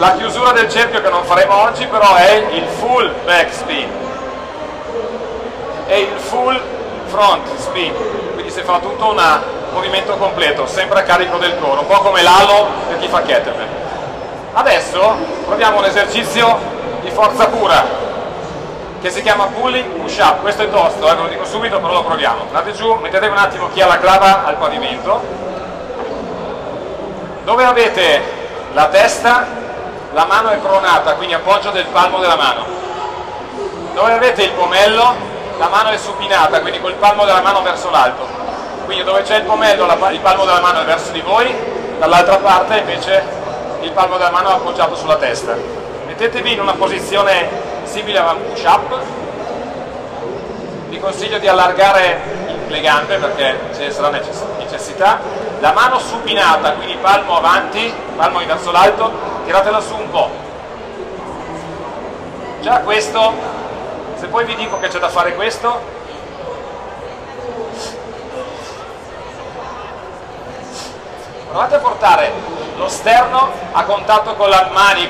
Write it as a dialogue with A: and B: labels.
A: la chiusura del cerchio che non faremo oggi però è il full back spin e il full front spin, quindi si fa tutto un movimento completo, sempre a carico del core, un po' come l'alo per chi fa kettlebell. Adesso proviamo un esercizio di forza pura che si chiama pulling push up, questo è tosto, eh, ve lo dico subito però lo proviamo. Andate giù, mettete un attimo chi ha la clava al pavimento, dove avete la testa, la mano è pronata, quindi appoggio del palmo della mano. Dove avete il pomello, la mano è supinata, quindi col palmo della mano verso l'alto. Quindi dove c'è il pomello, il palmo della mano è verso di voi, dall'altra parte invece il palmo della mano è appoggiato sulla testa. Mettetevi in una posizione simile a un push up. Vi consiglio di allargare le gambe perché ce ne sarà necessità. La mano supinata, quindi palmo avanti, palmo verso l'alto, tiratela su un po'. Già questo, se poi vi dico che c'è da fare questo, provate a portare lo sterno a contatto con la mani